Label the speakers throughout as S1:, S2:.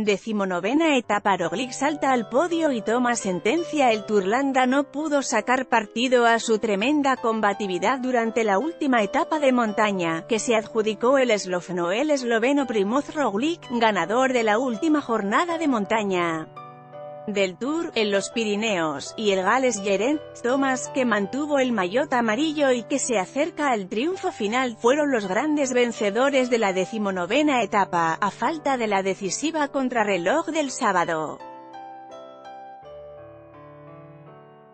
S1: Decimonovena etapa Roglic salta al podio y toma sentencia. El Turlanda no pudo sacar partido a su tremenda combatividad durante la última etapa de montaña, que se adjudicó el esloveno. El esloveno Primoz Roglic, ganador de la última jornada de montaña del Tour, en los Pirineos, y el gales Geraint Thomas, que mantuvo el maillot amarillo y que se acerca al triunfo final, fueron los grandes vencedores de la decimonovena etapa, a falta de la decisiva contrarreloj del sábado.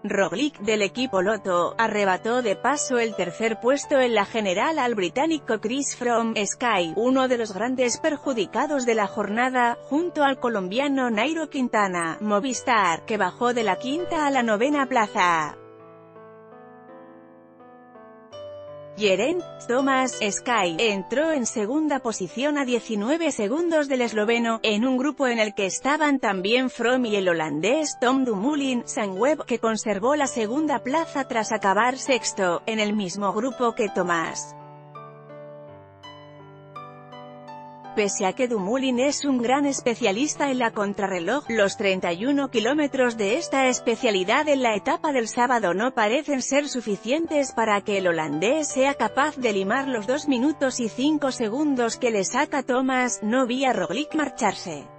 S1: Roglic, del equipo Loto, arrebató de paso el tercer puesto en la general al británico Chris Froome, Sky, uno de los grandes perjudicados de la jornada, junto al colombiano Nairo Quintana, Movistar, que bajó de la quinta a la novena plaza. Geraint Thomas Sky entró en segunda posición a 19 segundos del esloveno, en un grupo en el que estaban también Froome y el holandés Tom Dumoulin, Sunweb, que conservó la segunda plaza tras acabar sexto, en el mismo grupo que Thomas. Pese a que Dumoulin es un gran especialista en la contrarreloj, los 31 kilómetros de esta especialidad en la etapa del sábado no parecen ser suficientes para que el holandés sea capaz de limar los 2 minutos y 5 segundos que le saca Thomas, no vi a Roglic marcharse.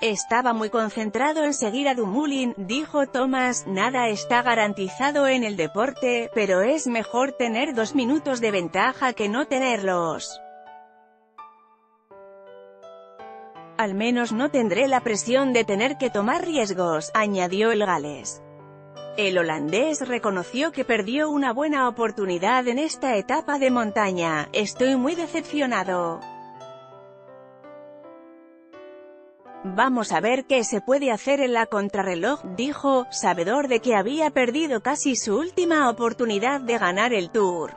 S1: Estaba muy concentrado en seguir a Dumoulin, dijo Thomas, nada está garantizado en el deporte, pero es mejor tener dos minutos de ventaja que no tenerlos. Al menos no tendré la presión de tener que tomar riesgos, añadió el Gales. El holandés reconoció que perdió una buena oportunidad en esta etapa de montaña, estoy muy decepcionado. Vamos a ver qué se puede hacer en la contrarreloj, dijo, sabedor de que había perdido casi su última oportunidad de ganar el Tour.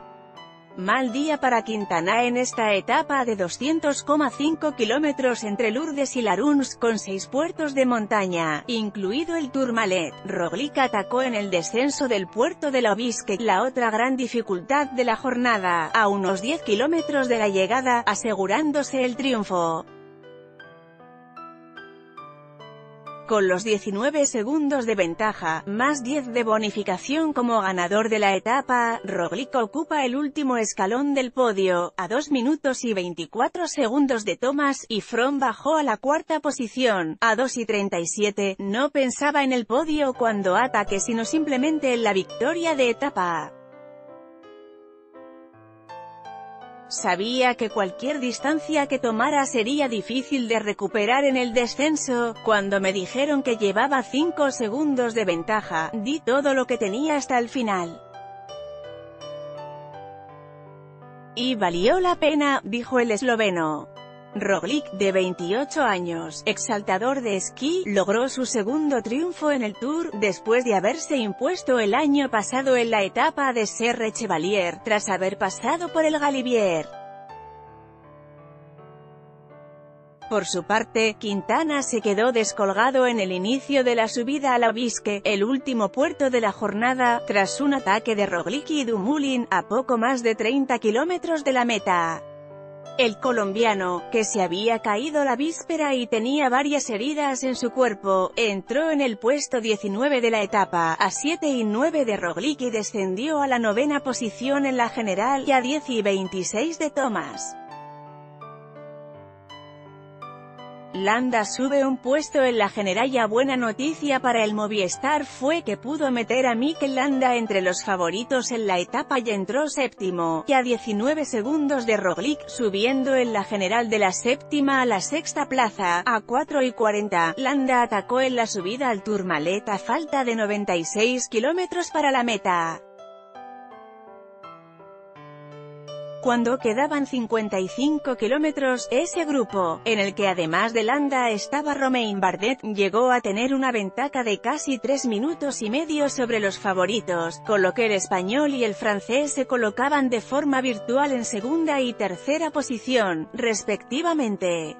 S1: Mal día para Quintana en esta etapa de 200,5 kilómetros entre Lourdes y Laruns, con seis puertos de montaña, incluido el Tourmalet. Roglic atacó en el descenso del puerto de la Obisque, la otra gran dificultad de la jornada, a unos 10 kilómetros de la llegada, asegurándose el triunfo. Con los 19 segundos de ventaja, más 10 de bonificación como ganador de la etapa, Roglic ocupa el último escalón del podio, a 2 minutos y 24 segundos de Thomas, y Froome bajó a la cuarta posición, a 2 y 37, no pensaba en el podio cuando ataque sino simplemente en la victoria de etapa. Sabía que cualquier distancia que tomara sería difícil de recuperar en el descenso. Cuando me dijeron que llevaba 5 segundos de ventaja, di todo lo que tenía hasta el final. Y valió la pena, dijo el esloveno. Roglic, de 28 años, exaltador de esquí, logró su segundo triunfo en el Tour, después de haberse impuesto el año pasado en la etapa de Serre Chevalier, tras haber pasado por el Galibier. Por su parte, Quintana se quedó descolgado en el inicio de la subida a la Bisque, el último puerto de la jornada, tras un ataque de Roglic y Dumoulin, a poco más de 30 kilómetros de la meta. El colombiano, que se había caído la víspera y tenía varias heridas en su cuerpo, entró en el puesto 19 de la etapa, a 7 y 9 de Roglic y descendió a la novena posición en la general y a 10 y 26 de Thomas. Landa sube un puesto en la general y buena noticia para el Movistar fue que pudo meter a Mikel Landa entre los favoritos en la etapa y entró séptimo, y a 19 segundos de Roglic, subiendo en la general de la séptima a la sexta plaza, a 4 y 40, Landa atacó en la subida al Tourmalet a falta de 96 kilómetros para la meta. Cuando quedaban 55 kilómetros, ese grupo, en el que además de Landa estaba Romain Bardet, llegó a tener una ventaja de casi 3 minutos y medio sobre los favoritos, con lo que el español y el francés se colocaban de forma virtual en segunda y tercera posición, respectivamente.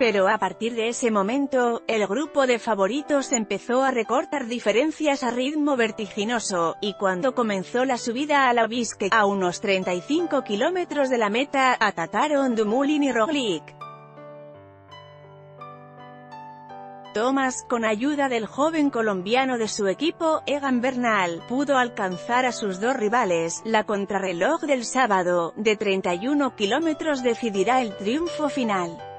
S1: Pero a partir de ese momento, el grupo de favoritos empezó a recortar diferencias a ritmo vertiginoso, y cuando comenzó la subida a la Bisque, a unos 35 kilómetros de la meta, atacaron Dumoulin y Roglic. Thomas, con ayuda del joven colombiano de su equipo, Egan Bernal, pudo alcanzar a sus dos rivales. La contrarreloj del sábado, de 31 kilómetros decidirá el triunfo final.